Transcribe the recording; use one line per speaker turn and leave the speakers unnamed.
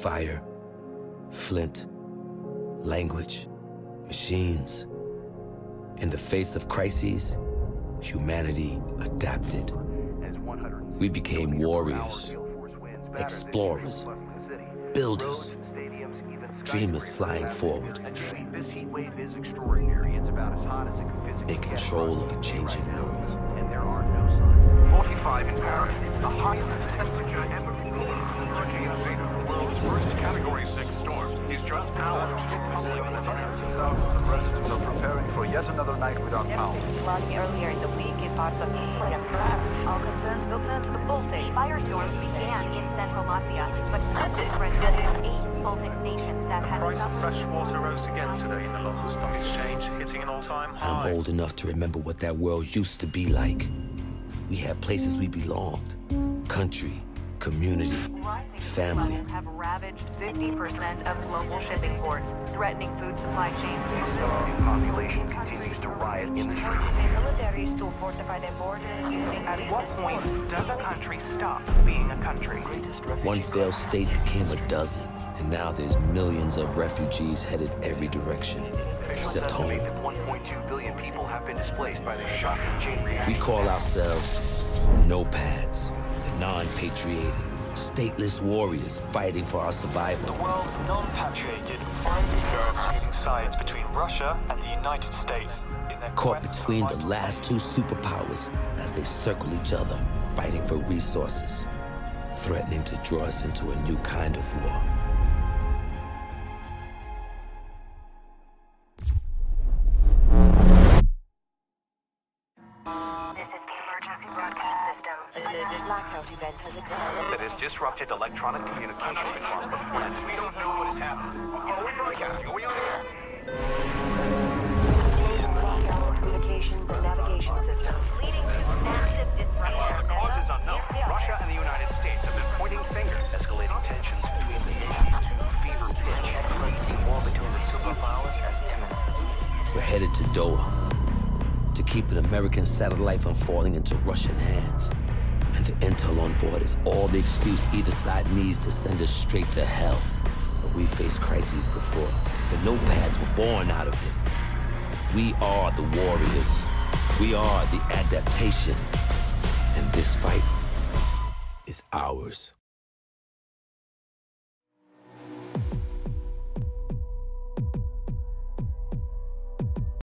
Fire, flint, language, machines. In the face of crises, humanity adapted. We became warriors, explorers, builders, dreamers flying forward, in control of a changing world.
45 in just now
Residents are preparing for yet another night without power.
Flooding earlier in the week in parts of Italy and France. All concerns will turn to the Baltic. Firestorms began in central Latvia, but different than eight Baltic stations that had
Price of fresh water rose again today in the London Stock Exchange, hitting an all-time high.
I'm old enough to remember what that world used to be like. We had places we belonged country, community,
Rising
family.
have ravaged 50% of global shipping ports, threatening food supply chains.
The population continues to riot in the streets.
Militaries to fortify their borders
At what point does a country stop being a country?
One failed state became a dozen, and now there's millions of refugees headed every direction, except home.
1.2 billion people have been displaced by this shocking chain reaction.
We call ourselves No-Pats, the non-patriotic, stateless warriors fighting for our survival.
world's non-patriated finally starts using between Russia and the United States
Caught between the last two superpowers as they circle each other, fighting for resources, threatening to draw us into a new kind of war.
System. Blackout event has occurred.
That has disrupted electronic communication across the planet. We don't know what has happened. Oh, we're broadcasting. Are we on air?
Blackout communications and navigation systems, leading to massive disruption.
The cause is unknown. Russia and the United States have been pointing fingers.
Escalating tensions between the nations to fever pitch. Crazy war between the superpowers is imminent.
We're headed to Doha to keep an American satellite from falling into Russian hands. And the intel on board is all the excuse either side needs to send us straight to hell. But we faced crises before. The No-Pats were born out of it. We are the warriors. We are the adaptation. And this fight is ours.